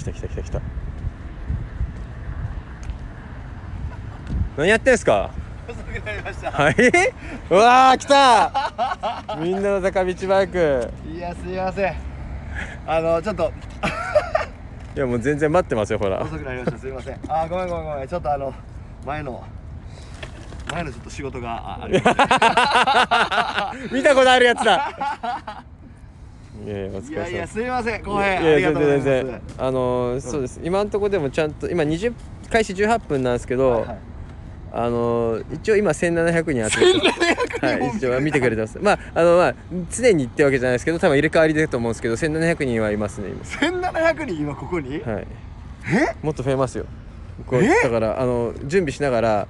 来た来た来た来た。何やってんすか？遅くなりました。はい？うわー来た！みんなの坂道バイク。いやすいません。あのちょっと。いやもう全然待ってますよほら。遅くなりました。すいません。あごめんごめんごめん。ちょっとあの前の前のちょっと仕事があ 見たことあるやつだいやいやお疲いれ様やいやすいません公い平あやりがとうござい全然ますあのーそうです。今のところでもちゃんと今20開始18分なんですけど、はいはい。あのー一応今1700人集めてはい一応見てくれてます。まああのまあ常にってわけじゃないですけど多分入れ替わりでと思うんですけど1700人はいますね1700人今ここに？今はい。え？もっと増えますよ。こうえ？だからあの準備しながら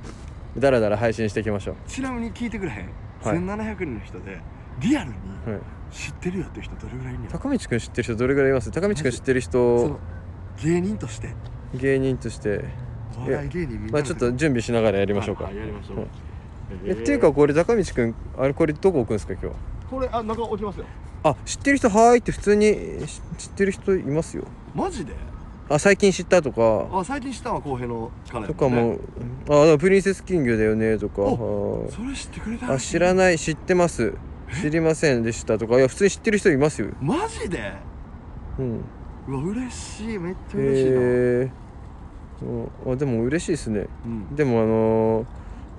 だらだら配信していきましょちなみに聞いてくれへん、はい。1700人の人でリアルに知ってるよって人どれぐらいいんの高道くん知ってる人どれぐらいいます？高道くん知ってるそ人の芸人として。芸人として。お笑い芸人まあちょっと準備しながらやりましょうか、やりましょう、はい。ええっていうかこれ高道くんあれこれどこ置くんですか今日？これあ中置きますよ。あ知ってる人はーいって普通にし知ってる人いますよ。マジで？あ最近知ったとか。あ最近知ったのは公平の彼とかも、あプリンセス金魚だよねとか。それ知ってくれたーあ知らいない知ってます知りませんでしたとか。いや普通に知ってる人いますよ。マジで？うん。うわ嬉しい。めっちゃ嬉しいな、へえあでも嬉しいですね。うん、でもあのー、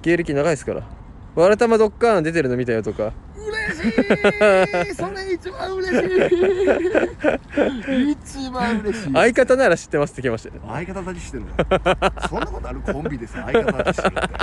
芸歴長いですから「わらたまドッカーン出てるの見たよ」とか。嬉しい。それ一番嬉しい。一番嬉しい。相方なら知ってますって来ましたよ。相方たちしてるのそんなことある？コンビでさ相方たちしてるって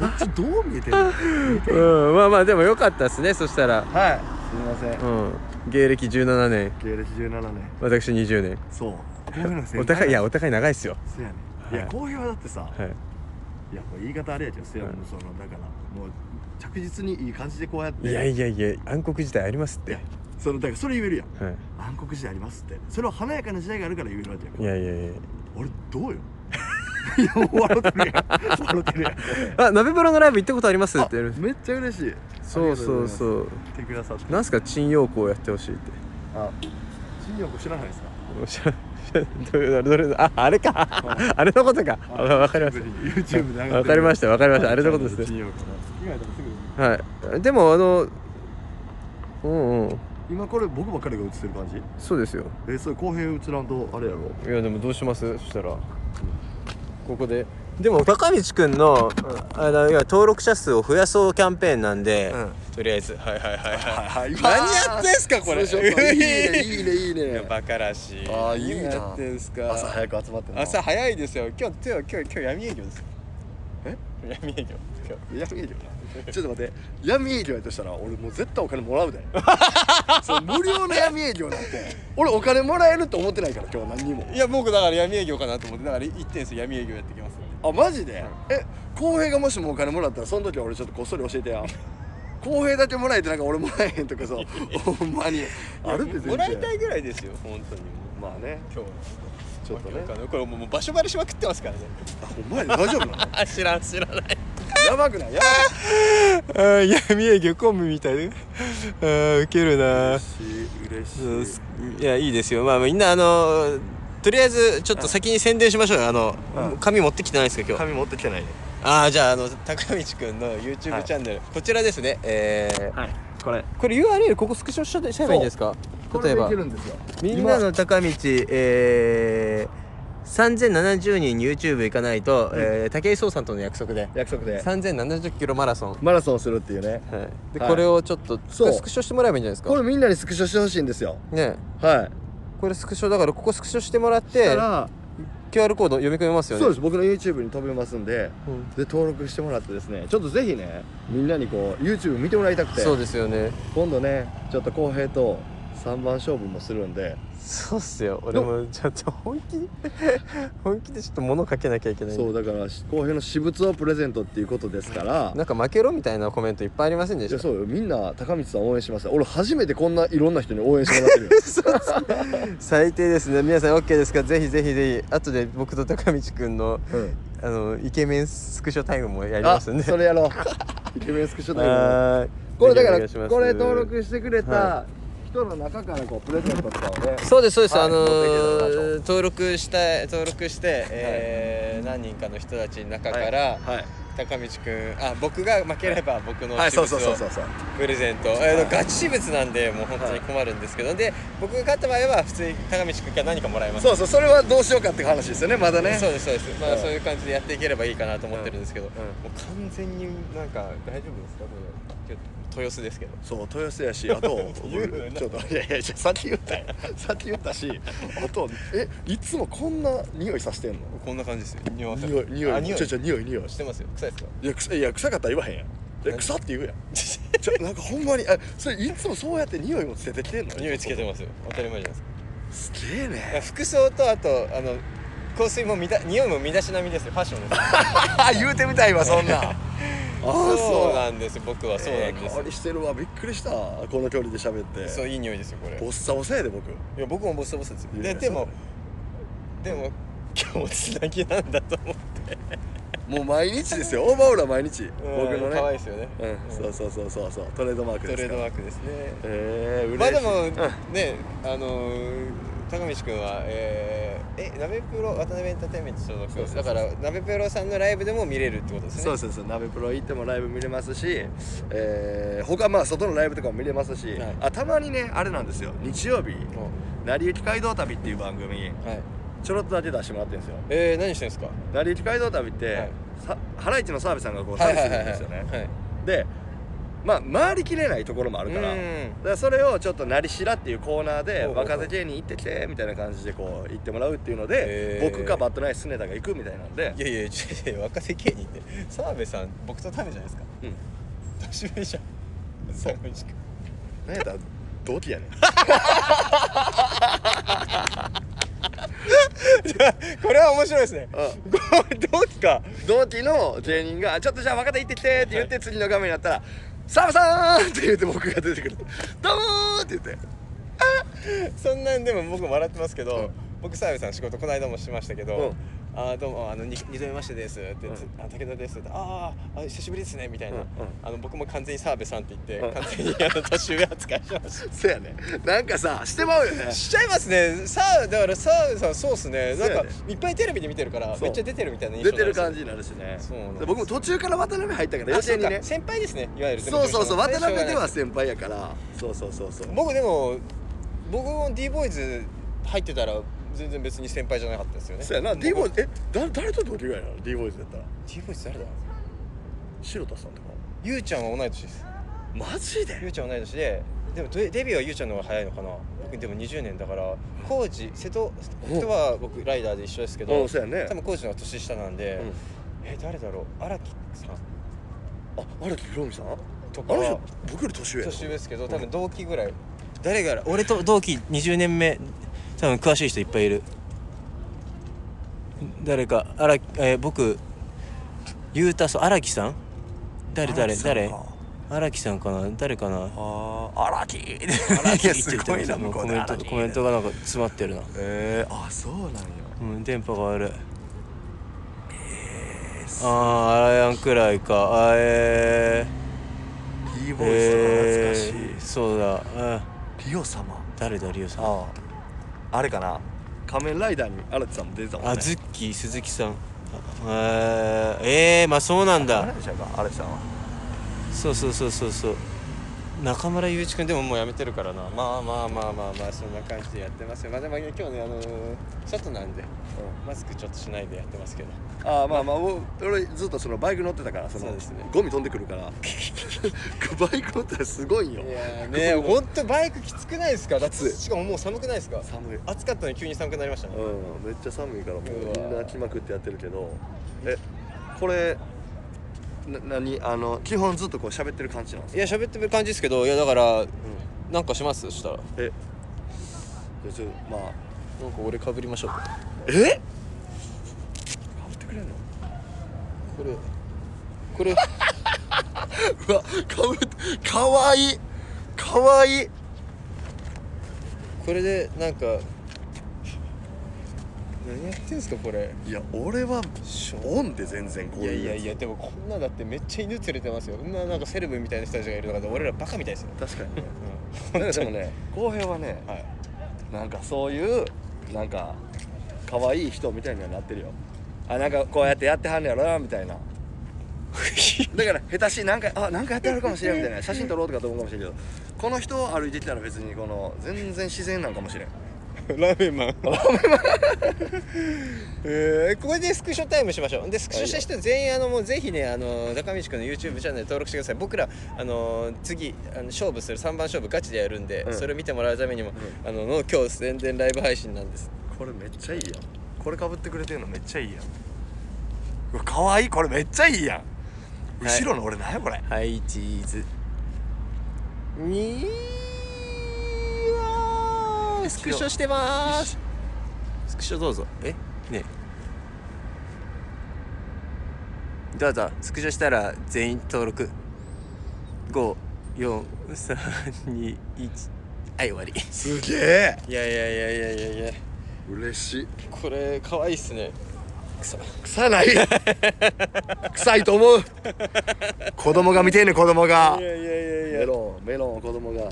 こっちどう見えてるの？うんまあまあでもよかったですねそしたら。はい。すみません。うん。芸歴17年。芸歴17年。私20年。そう。こういうの先輩お互いいやお互い長いっすよ。そうやね。はい。いや公平はだってさはい。いやもう言い方あれやけどせやもんそのだからもう着実にいい感じでこうやって。いやいやいや暗黒時代ありますって。いやそのだからそれ言えるやん。は暗黒時代ありますって。それは華やかな時代があるから言えるわけやから。いいやいやいや。俺どうよ？笑ってるやん。笑ってるやん。あ鍋プロのライブ行ったことあります？って言われる。あめっちゃ嬉しい。そうそうそう。てくださってなんす。か珍陽光やってほしいって。あ新陽子知らないですか？知 らどれどれああれかあれのことかあわか。りまし YouTube でわかりましたわかりました。あれのことです。ねはい。でもあのうんうん。今これ僕ばっかりが映ってる感じ？そうですよ。えそれ公平映らんとあれやろ？いやでもどうします？そしたらここで。でも高道くんのあのいや登録者数を増やそうキャンペーンなんで、うん。とりあえず。はいはいはいはい。い 何やってんすかこれ。いいね いいねいいね。バカらしい。あーいいな。何やってんすか。朝早く集まって朝早いですよ。今日今日今日今日闇営業ですよえ闇営業今闇営業 ちょっと待って。闇営業やとしたら俺もう絶対お金もらうで。そう無料の闇営業なんて。俺お金もらえると思ってないから今日何にも。日いや僕だから闇営業かなと思って。だから言ってんすよ闇営業やってきますあマジで、え浩平がもしもお金もらったらその時は俺ちょっとこっそり教えてや。浩平だけもらえてなんか俺もらえへんとかさほんまに。あるって全然。もらいたいぐらいですよ本当に。まあね。今日ちょっとね。これもう場所バレしまくってますからね。あほんまに大丈夫なの？あ 知らん知らないやばくない？やあー。闇営業コンビみたいでウケるな。ばくない嬉しい。嬉しいいやいいですよ。まあみんなあのとりあえずちょっと先に宣伝しましょうよ。あの、うん。紙持ってきてないですか今日？紙持ってきてない。ねああじゃああの高道くんの YouTube はい。チャンネル、こちらですね。えーはい。これ。これ URL ここスクショしちゃえばいいんですか？例えば。みんなの高道えー、3070人 YouTube 行かないと、えー武井壮さんとの約束で。今約束で。3070キロマラソン、マラソンするっていうね。はい、で、はい。これをちょっとスクショしてもらえばいいんじゃないですか？これみんなにスクショしてほしいんですよ。ね。はい。これスクショだからここスクショしてもらって QR コード読み込めますよね。そうです。僕の YouTube に飛べますんでうん。で登録してもらってですねちょっとぜひねみんなにこう YouTube 見てもらいたくて。そうですよね。今度ねちょっと浩平と3番勝負もするんで。そうっすよ。俺もちょっと本気？本気でちょっと物かけなきゃいけない。そうだから浩平の私物をプレゼントっていうことですから。なんか負けろみたいなコメントいっぱいありませんでいした？やそうよ。みんな高道さん応援しますよ。俺初めてこんないろんな人に応援してもらってるよ。最低ですね。皆さん OK ですか？ぜひぜひぜひ。後で僕と高道くんのうん。あのイケメンスクショタイムもやりまあすんで。それやろう。イケメンスクショタイム これだからこれ登録してくれた人の中からこうプレゼントとかをねそうですそうです、はいあの持ってきていただきましょう登録した登録して、えー何人かの人たちの中から、はい。高道くんあ僕が負ければ僕の私物をそうそうそうそうプレゼント、えーガチ私物なんでもう本当に困るんですけど、で僕が勝った場合は普通に高道くんから何かもらえます。そうそうそれはどうしようかっていう話ですよねまだね。そうですそうです。まあ、うん。そういう感じでやっていければいいかなと思ってるんですけど、うん。もう完全になんか大丈夫ですか？これ豊洲ですけど。そう豊洲やしあと 言うなちょっといやいやじゃあさっき言ったやん。さっき言ったしあとえいつもこんな匂いさせてんの？こんな感じですよ。匂わせ。匂い匂あ匂い。いちょちょ匂い匂い。してますよ。臭いですかいや臭いいや臭かったら言わへんやん。えって言うやん。ちょなんかほんまにあそれいつもそうやって匂いもつけてきてんの？匂いつけてますよ。当たり前じゃないですか。すげえね。服装とあとあの香水もみだ匂いも身だしなみですよ。ファッションです 言うてみたいわそんなああそう。なんです僕はそうなんです、ええ香りしてるわ。びっくりした。この距離で喋って。そういい匂いですよこれ。いボッサボサやで僕。や僕もボスボスですよ。ででもでも今日つなぎなんだと思って。もう毎日ですよ。オーバーオーラ毎日。僕のね。可愛いですよね。うんそうそうそうそうそう。トレードマークトレーですから。ドマークですね。ええ嬉しい。まあでもうん。ねあのー高道くんはえー、え鍋プロ渡辺エンターテインメント所そうそうそう属だから鍋プロさんのライブでも見れるってことですね。そうそうそう。鍋プロ行ってもライブ見れますし、えー、他まあ外のライブとかも見れますし、はい。あたまにねあれなんですよ。日曜日お「成り行き街道旅」っていう番組はい。ちょろっとだけ出してもらってるんですよ。えー、何してんですか？成り行き街道旅って、はい。さハライチの澤部さんがこう旅するんですよね、はい。でまあ回りきれないところもあるから。からそれをちょっと「なりしら」っていうコーナーで若手芸人行ってきてみたいな感じでこう行ってもらうっていうので僕かバッドナイススネタが行くみたいなんで。いやいやいや若手芸人って澤部さん僕と食べじゃないですか。うん。年上じゃん。そう。坂道くん何やったら同期やねん。これは面白いですね。うん。同期か。同期の芸人が「ちょっとじゃあ若手行ってきて」って言って次の画面になったら「サムさん!」って言って僕が出てくる「どうも!」って言って。そんなんでも僕も笑ってますけど、うん。僕澤部さん仕事この間もしましたけど、うんあーどうもあのに二度目ましてですって、うん。あ武田ですってあーあ久しぶりですねみたいな、うんうん。あの僕も完全に澤部さんって言って、うん。完全にあの年上扱いしました。そやね。なんかさしてまうよね。しちゃいますね。さあだから澤部さんそうっすね。なんかそうやね。いっぱいテレビで見てるからそう。めっちゃ出てるみたいな印出象てる感じじになるしね。そうなんですで僕も途中から渡辺入ったから余計にね。か。先輩ですね。いわゆるそうそうそう。渡辺では先輩やから。そうそうそうそう。僕でも僕も d ボーイズ入ってたら全然別に先輩じゃなかったですよね。そうやな。D ボーイズえ誰誰と同期ぐらいなの D ボーイズやったら。D ボーイズ誰だ？白田さんとか。ゆうちゃんは同い年です。マジで？ゆうちゃんは同い年ででもデデビューはゆうちゃんの方が早いのかな？僕でも20年だから浩二瀬戸うん。とは僕ライダーで一緒ですけうどんそうやね。多分浩二の方が年下なんで、うん。え誰だろう？荒木さん。あ荒木宏美さん？とか。はあの人僕より年上年上ですけど多分同期ぐらい。誰が俺と同期20年目多分詳しい人いっぱいいる。誰か荒木、えー、僕ゆうたそう荒木さん？誰誰誰？荒木さんかな？誰かな？ああ荒木。荒木すごいな向こうコメントコメントがなんか詰まってるな。えー、あそうなんや。うん電波が悪い。あああやんくらいか。あえー、ボーイズえ懐かー、そうだ。リオ様。誰だリオさんあああれかな？仮面ライダーに荒木さんも出てたもんね。あズッキー鈴木さん。あえー、えー、まあそうなんあだれでしたか？荒木さんは。そうそうそうそうそう中村祐一君でももうやめてるからな。まあまあまあまあまあそんな感じでやってますよ。まあでも今日ねあのー外なんで。マスクちょっとしないでやってますけど。ああまあまあお俺ずっとそのバイク乗ってたからそのですね。ゴミ飛んでくるから。バイク乗ったらすごいんよ。いやーね ほんとバイクきつくないですか？だってしかももう寒くないですか？寒い。暑かったのに急に寒くなりましたね。うんめっちゃ寒いからもうみんな着まくってやってるけど。えこれな何あの基本ずっとこう喋ってる感じなんですか？いや喋ってる感じですけどいやだからなんかします？そしたら。え。じゃあちょまあ。なんか俺かぶりましょう。かえ？かぶってくれんの？これこれ。うわかぶってかわいい。かわいい。これでなんか何やってんすかこれ。いや俺はオンで全然こういやいやいやでもこんなだってめっちゃ犬連れてますよ。こんななんかセレブみたいな人たちがいる中で俺らバカみたいですよ、確かに。ねなんかでもね 浩平はねはい。なんかそういうなんか可愛い人みたいにはなってるよ。あなんかこうやってやってはんねやろなみたいな。だから下手しなんかあなんかやってはるかもしれんみたいな写真撮ろうとかと思うかもしれんけどこの人歩いてきたら別にこの全然自然なんかもしれん ラーメンマン。えー、ここでスクショタイムしましょう。でスクショした人全員あのもうぜひねあの高道君の YouTube チャンネル登録してください。僕らあの次あの勝負する3番勝負ガチでやるんで、うん。それを見てもらうためにも、あのの今日宣伝ライブ配信なんです。これめっちゃいいやん。これかぶってくれてんのめっちゃいいやん。かわいい。これめっちゃいいやん。後ろの俺何やこれ。はいチーズ。にわースクショしてまーす。スクショどうぞ。え？ねえ。どうぞ。スクショしたら全員登録。54321はい終わり。すげえ。いやいやいやいやいやいや。嬉しい。これ可愛いっすね。くそ臭ない？臭いと思う？子供が見てんねん子供が。いやいやいやいや。メロンメロン子供が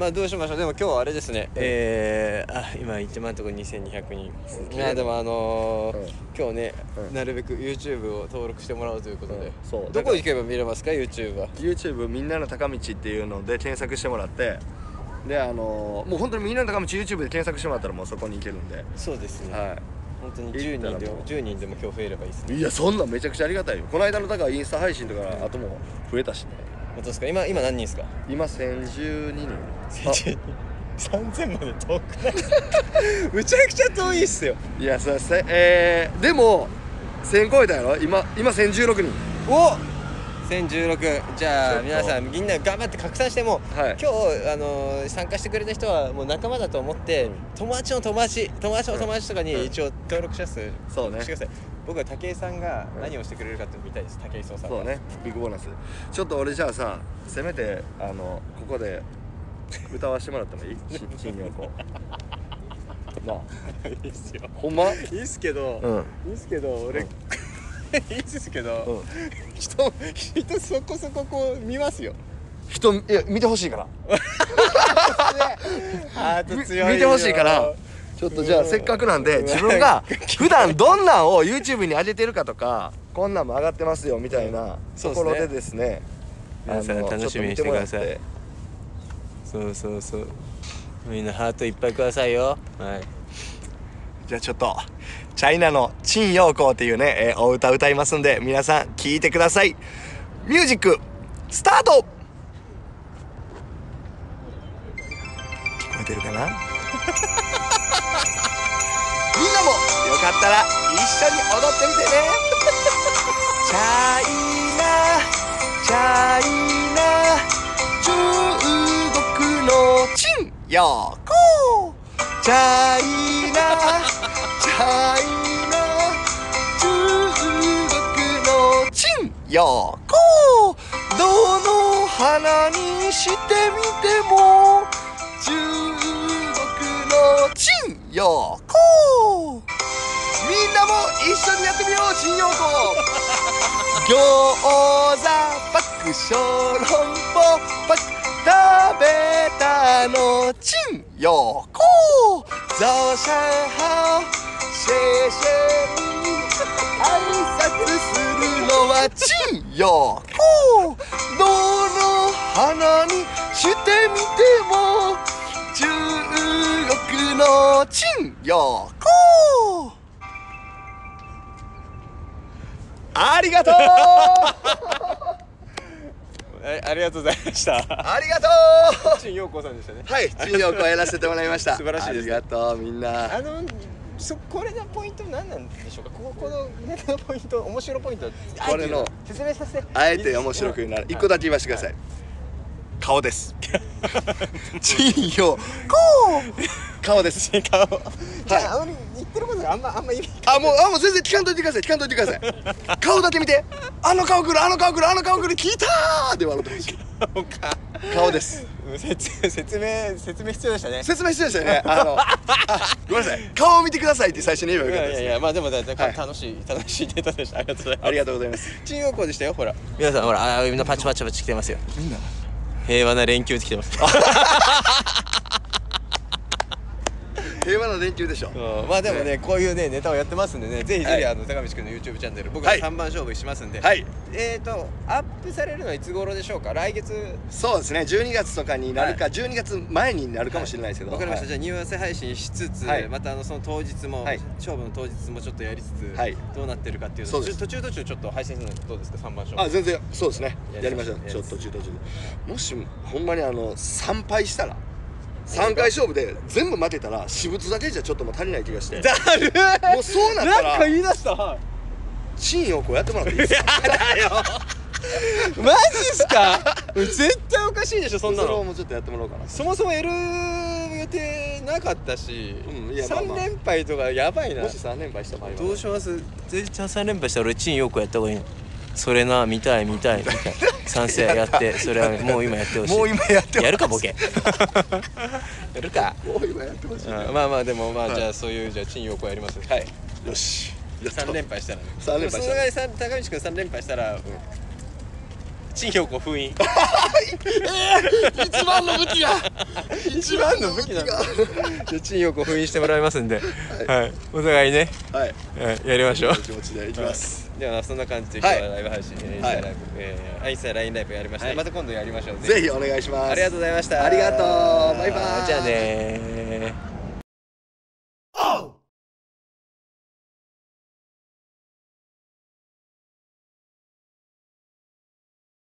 まあどうしましょう。でも今日はあれですね、えー、あ今1万とこ2200人。まあでもあのーうん。今日ね、うん。なるべく YouTube を登録してもらおうということで、うん。そう。どこ行けば見れますか？YouTube は。YouTube みんなの坂道っていうので検索してもらって。であのーもう本当にみんなの坂道 YouTube で検索してもらったらもうそこに行けるんで。そうですね、は本当に10人でもう。10人でも今日増えればいいですね。いいやそんなんめちゃくちゃありがたいよ。この間のだからインスタ配信とかあとも増えたしね本当ですか？今今何人ですか？今1012人。3000 3000まで遠くないむちゃくちゃ遠いっすよ。いやそせえー、でも1000超えたやろ？今今1016人。お1016じゃあ皆さんみんな頑張って拡散してもうはい。今日あのー参加してくれた人はもう仲間だと思って、うん友達の友達友達の友達とかうん。に一応登録者数そうね。してください僕は武井さんがうん何をしてくれるかって見たいです。武井壮さんが。そうね。ビッグボーナス。ちょっと俺じゃあさせめてあのここで歌わしてもらってもいい？し新陽子。なあ。いいっすよ。ほんま？いいっすけど、うん。いいっすけど俺、うん。いいっすけど、うん。人人そこそここう見ますよ。人いや見てほしいから。ハートみ強いよ。見てほしいからちょっとじゃあうんせっかくなんで 自分が普段どんなんを YouTube に上げてるかとかこんなんも上がってますよみたいなところでですね皆さん楽しみにしてください。そうそうそう。みんなハートいっぱいくださいよ。はい。じゃあちょっとチャイナの陳陽子っていうね、えーお歌歌いますんで皆さん聴いてください。ミュージックスタート!聞こえてるかな？みんなもよかったら一緒に踊ってみてね。チャイナチャイナ中国の陳陽子チャイナ チャイナ中国の陳陽子どの花にしてみても中国の陳陽子みんなも一緒にやってみよう陳陽子餃子爆小籠包爆食べたの陳陽子早上好谢谢你挨拶するのは陳陽子どの花にしてみても。中国の陳陽子ありがとう！あありがとうございました。ありがとう！陳陽子さんでしたね。はい、陳陽子やらせてもらいました。素晴らしいですね。ありがとうみんな。あのそこれのポイント何なんでしょうか？ここのネタのポイント面白ポイント。これの説明させて。あえて面白くなる一個だけ言わせてください。顔です。陳陽子。顔です。顔。じゃあ、あの言ってることがあんまあんま意味あもうあもう全然聞かんといてください。聞かんといてください。顔だけ見てあの顔来るあの顔来るあの顔来る聞いたーって笑ってほしい。顔か。顔です。説説明説明必要でしたね。説明してましたよね。あのあごめんなさい。顔を見てくださいって最初に言えばいやいやいよかったですやまあでもだだはい。楽しい楽しいネタでした。ありがとうございます。ありがとうございます。陳陽子でしたよほら。皆さんほらあーみんなパチパチパチ来てますよ。みんな平和な連休ってきてます 平和な連休でしょ。うん。まあでもねこういうねネタをやってますんでねぜひぜひ、はい。あの高道君の YouTube チャンネル僕はい。は3番勝負しますんで、はい。えーとアップされるのはいつ頃でしょうか？来月。そうですね。12月とかになるか、12月前になるかもしれないですけど。わかりました、はい。じゃあニュアンス配信しつつ、はい。またあのその当日も、はい。勝負の当日もちょっとやりつつ、はい。どうなってるかっていうのそうです。途中途中ちょっと配信するのどうですか？3番勝負。あ全然そうですね。ややりましょう。ちょっと途中途中。でもしほんまにあの3敗したら3回勝負で全部負けたら私物だけじゃちょっもう足りない気がして。だる。もうそうなったら言い出した。はい陳をこうやってもらっていいですか？マジっすか？絶対おかしいでしょそんなそれをのもうちょっとやってもらおうかな。そもそもやる予定なかったし、うんいやまあまあ。3連敗とかやばいな。もし3連敗した場合はどうします？絶対3連敗したら俺チンよくやった方がいいのそれな見たい見たいみたい賛成やって それはもう今やってほしい。もう今やってやるかボケ。やるか。もう今やってほしいなうんまあまあでもまあはい。じゃあそういうじゃあチン横やります。はい。よし。3連敗したら。ね高道君3連敗したら、チン横封印。一番の武器が。一番の武器なの じゃあチン横封印してもらいますんで。はい、お互いね、はい。はい、やりましょう。気持ちでいきます。ではそんな感じで今はい。日はライブ配信、えーインスタライブ、えーあインスタ LINE ライブやりました、はい。また今度やりましょう。ぜひお願いします。ありがとうございました。ありがとう。バイバイ。じゃあねー